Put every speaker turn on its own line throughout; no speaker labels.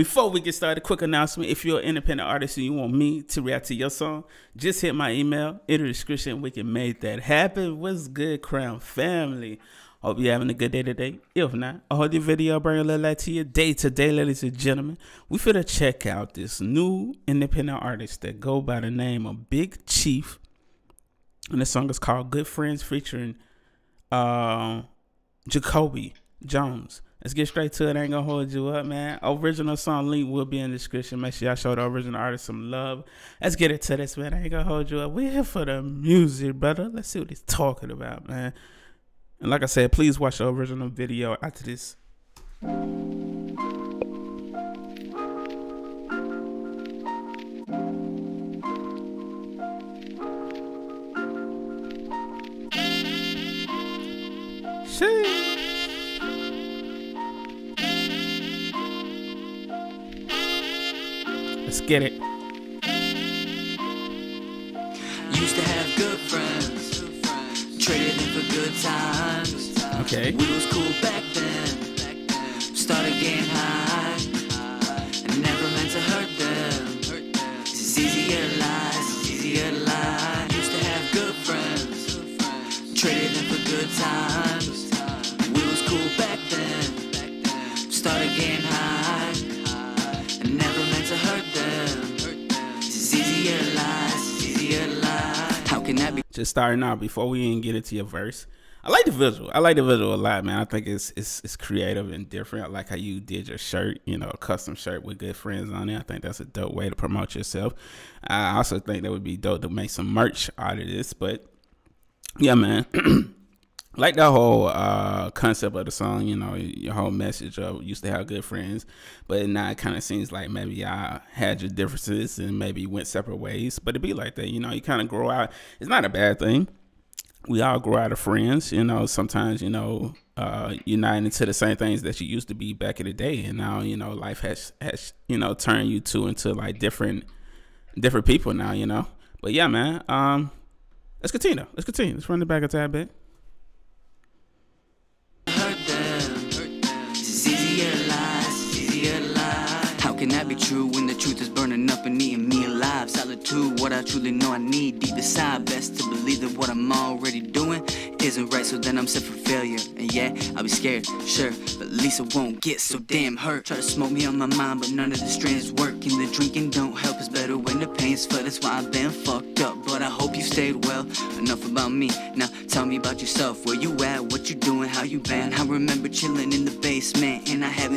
Before we get started, quick announcement. If you're an independent artist and you want me to react to your song, just hit my email in the description. We can make that happen. What's good, Crown family? Hope you're having a good day today. If not, I hope the video bring a little light to your day today, ladies and gentlemen. We finna check out this new independent artist that go by the name of Bigg Chief. And the song is called Good Friends featuring uh, Jakobe Jones. Let's get straight to it. I ain't gonna hold you up, man. Original song link will be in the description. Make sure y'all show the original artist some love. Let's get it to this, man. I ain't gonna hold you up. We're here for the music, brother. Let's see what he's talking about, man. And like I said, please watch the original video after this. Let's get it.
Used to have good friends, traded in for good times.
Okay.
We was cool back then, started getting high. I never meant to hurt them. It's easier to lie, it's easier to lie. Used to have good friends, traded in for good times. We was cool back then,
just starting out before we even get into your verse. I like the visual. I like the visual a lot, man. I think it's it's it's creative and different. I like how you did your shirt, you know, a custom shirt with good friends on it. I think that's a dope way to promote yourself. I also think that would be dope to make some merch out of this. But yeah, man. like the whole uh concept of the song, you know, your whole message of used to have good friends, but now it kind of seems like maybe y'all had your differences and maybe went separate ways. But it be like that, you know, you kind of grow out. It's not a bad thing. We all grow out of friends, you know. Sometimes, you know, uh, you're into the same things that you used to be back in the day, and now, you know, life has has you know turned you two into like different different people now, you know. But yeah, man. Um, let's continue. Let's continue. Let's run it back a tad bit.
Solitude, what I truly know I need deep inside. Best to believe that what I'm already doing isn't right, so then I'm set for failure. And yeah, I'll be scared, sure, but at least I won't get so damn hurt. Try to smoke me on my mind, but none of the strands work. And the drinking don't help, it's better when the pain's felt. That's why I've been fucked up, but I hope you stayed well. Enough about me, now tell me about yourself. Where you at, what you doing, how you been? I remember chilling in the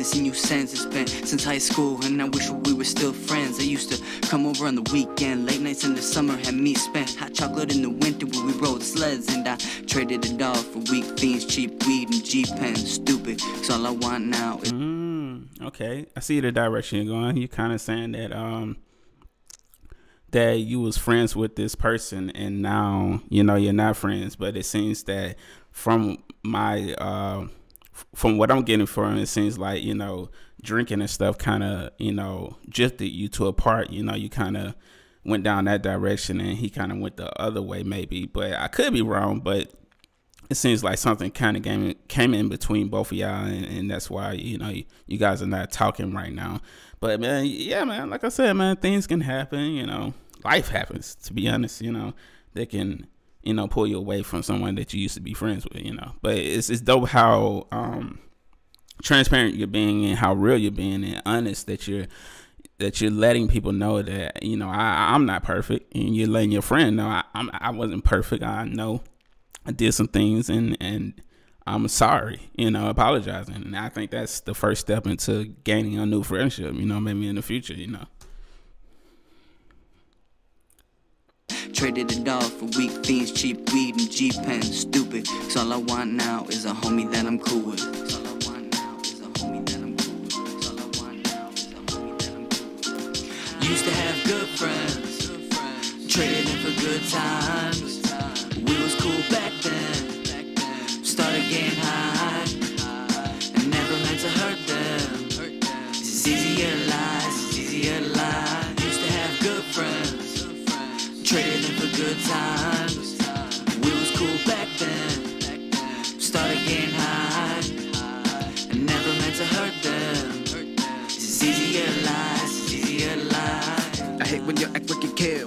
haven't seen you since. It's been since high school, and I wish we were still friends. I used to come over on the weekend, late nights in the summer, had me spent hot chocolate in the winter when we rode sleds, and I traded it all for weak fiends, cheap weed, and G pens. Stupid, cause all I want now is.
Mm, okay, I see the direction you're going. You're kind of saying that um that you was friends with this person and now you know you're not friends. But it seems that from my uh from what I'm getting from it, seems like you know drinking and stuff kind of you know drifted you to apart. You know, you kind of went down that direction and he kind of went the other way maybe. But I could be wrong, but it seems like something kind of came came in between both of y'all, and, and that's why you know you, you guys are not talking right now. But man, yeah, man, like I said, man, things can happen. You know, life happens. To be honest, you know, they can you know pull you away from someone that you used to be friends with. You know, but it's it's dope how um transparent you're being and how real you're being and honest that you're that you're letting people know that you know I I'm not perfect and you're letting your friend know I I'm, I wasn't perfect. I know I did some things and and I'm sorry, you know, apologizing. And I think that's the first step into gaining a new friendship, you know, maybe in the future, you know.
Traded it all for weak fiends, cheap weed, and G pens. Stupid. 'Cause all I want now is a homie that I'm cool with. Used to have good friends, traded in for good times. We was cool back then, started getting high.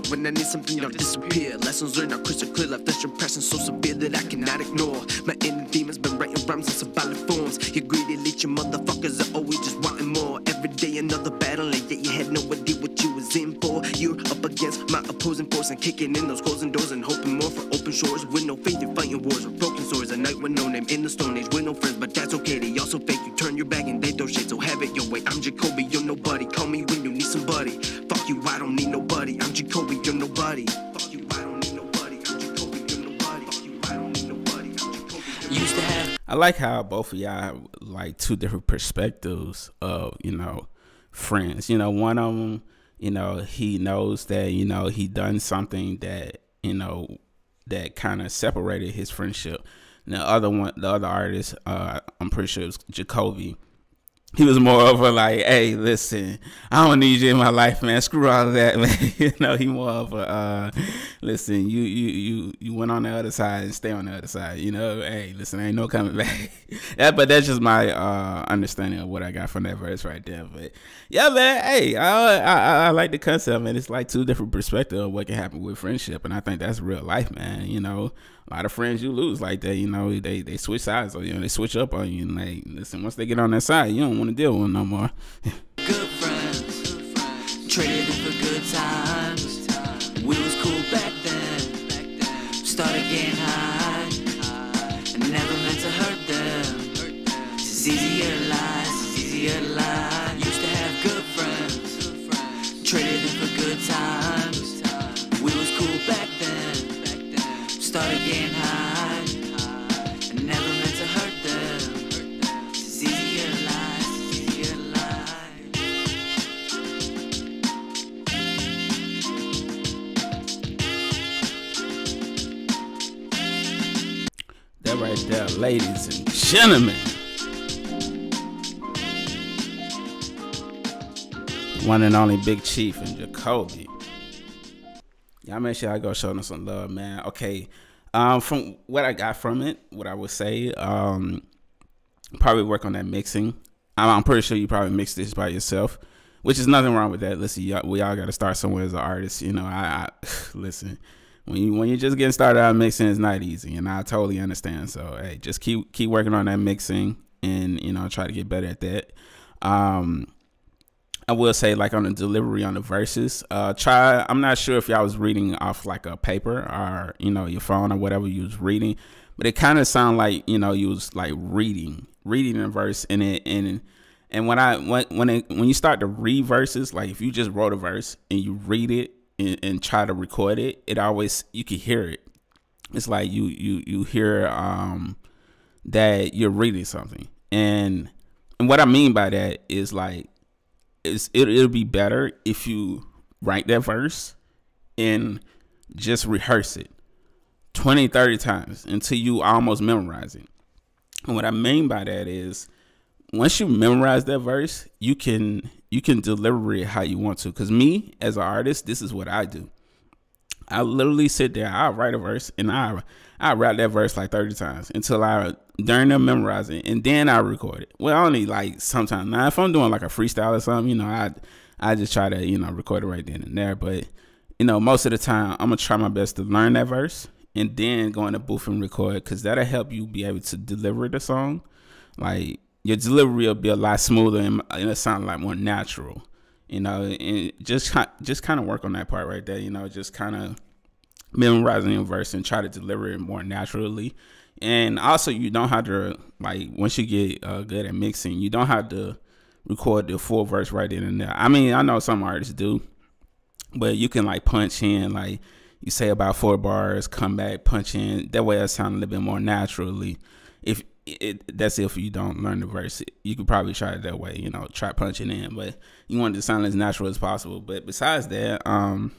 When I need something, you'll disappear. Lessons learned are crystal clear. Left this impression so severe that I cannot ignore. My inner demons been writing rhymes in symbolic forms. You greedy, leeching motherfuckers are always just wanting more. Every day another battle, and yet you had no idea what you was in for. You're up against my opposing force and kicking in those closing doors and hoping more for open shores. With no faith, you're fighting wars with broken swords. A night with no name in the stone age with no your back and they throw shade, so have it your way. I'm Jakobe, you're nobody. Call me when you need somebody. Fuck you, I don't need nobody. I'm Jakobe, you're nobody. Fuck you, I don't need nobody. I'm Jakobe, you're nobody. Fuck you, I don't need nobody. I'm Jakobe.
Used to have
I like how both of y'all have like two different perspectives of you know friends. You know, one of them, you know, he knows that you know he done something that you know that kind of separated his friendship. And the other one, the other artist, uh, I'm pretty sure it was Jakobe. He was more of a like, hey, listen, I don't need you in my life, man. Screw all of that, man. you know, he more of a, uh, listen, you you you you went on the other side and stay on the other side. You know, hey, listen, ain't no coming back. yeah, but that's just my uh understanding of what I got from that verse right there. But yeah, man, hey, I I, I like the concept, man. It's like two different perspectives of what can happen with friendship, and I think that's real life, man. You know, a lot of friends you lose like that. You know, they they switch sides on you, know, they switch up on you, and like, listen, once they get on that side, you don't want to deal with no more.
good friends. Good times.
There, ladies and gentlemen. One and only Bigg Chief and Jakobe. Y'all make sure I go show them some love, man. Okay. Um, from what I got from it, what I would say, um, probably work on that mixing. I'm, I'm pretty sure you probably mixed this by yourself, which is nothing wrong with that. Listen, y'all, we all got to start somewhere as an artist. You know, I, I listen when you when you're just getting started out mixing, it's not easy, and I totally understand. So hey, just keep keep working on that mixing, and you know, try to get better at that. Um, I will say, like on the delivery on the verses, uh, try. I'm not sure if y'all was reading off like a paper or you know your phone or whatever you was reading, but it kind of sounded like you know you was like reading, reading a verse, and it and and when I when when it when you start to read verses, like if you just wrote a verse and you read it and, and try to record it, it always you can hear it. It's like you you you hear um that you're reading something, and and what I mean by that is like it's it, it'll be better if you write that verse and just rehearse it 20 30 times until you almost memorize it and what i mean by that is once you memorize that verse you can you can deliver it how you want to. Because me as an artist this is what i do. I literally sit there i write a verse and i i rap that verse like 30 times until i during them memorizing and then i record it. Well only like sometimes. Now if i'm doing like a freestyle or something you know i i just try to you know record it right then and there. But you know most of the time i'm gonna try my best to learn that verse and then go in the booth and record because that'll help you be able to deliver the song. Like your delivery will be a lot smoother and it'll sound a lot more natural you know and just just kind of work on that part right there you know just kind of memorizing your verse and try to deliver it more naturally. And also you don't have to like once you get uh, good at mixing you don't have to record the full verse right then and there. I mean i know some artists do but you can like punch in like you say about four bars come back punch in. That way it sound a little bit more naturally. If it, that's if you don't learn the verse you could probably try it that way you know try punching in but you want it to sound as natural as possible but besides that um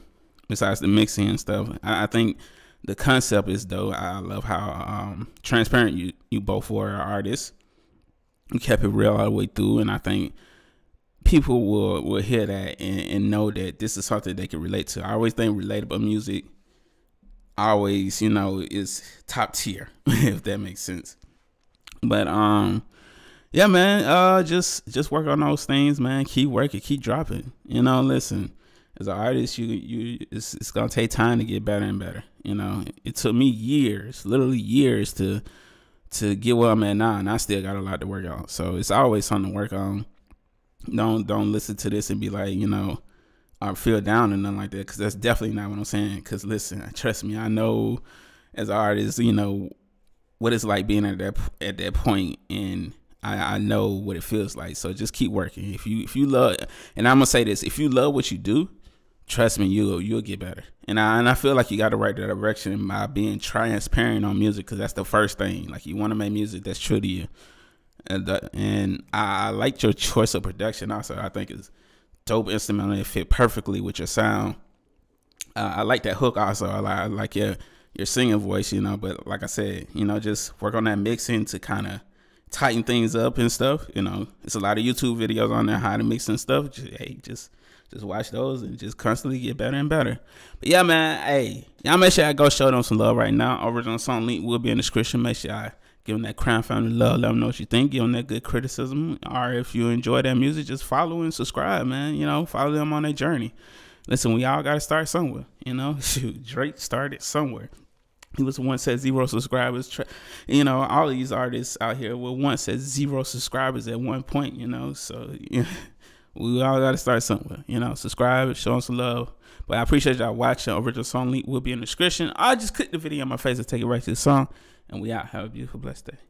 besides the mixing and stuff i, I think the concept is though i love how um transparent you you both were artists you kept it real all the way through and i think people will will hear that and, and know that this is something they can relate to. I always think relatable music always, you know, is top tier, if that makes sense. But um yeah, man. Uh, just just work on those things, man. Keep working, keep dropping. You know, listen. As an artist, you you it's, it's gonna take time to get better and better. You know, it took me years, literally years, to to get where I'm at now, and I still got a lot to work on. So it's always something to work on. Don't don't listen to this and be like, you know, I feel down and nothing like that, because that's definitely not what I'm saying. Because listen, trust me, I know as an artist, you know what it's like being at that at that point, and I, I know what it feels like. So just keep working. If you if you love, and I'm gonna say this, if you love what you do, trust me, you'll you'll get better. And I and I feel like you got to right direction by being transparent on music because that's the first thing. Like you want to make music that's true to you. And, the, and I, I liked your choice of production. Also, I think it's dope instrumental. It fit perfectly with your sound. Uh, I like that hook. Also, I like, I like your your singing voice. You know, but like I said, you know, just work on that mixing to kind of tighten things up and stuff. You know, it's a lot of YouTube videos on there how to mix and stuff. Just, hey, just just watch those and just constantly get better and better. But yeah, man, hey, y'all make sure I go show them some love right now. Original song link will be in the description. Make sure I give them that Crown Family love. Let them know what you think. Give them that good criticism. Or if you enjoy that music, just follow and subscribe, man. You know, follow them on their journey. Listen, we all got to start somewhere. You know, shoot, Drake started somewhere. He was once at zero subscribers. You know, all these artists out here were once at zero subscribers at one point. You know, so yeah we all got to start somewhere. You know, subscribe, show us some love. But I appreciate y'all watching. Original song link will be in the description. I just click the video on my face and take it right to the song. And we out. Have a beautiful, blessed day.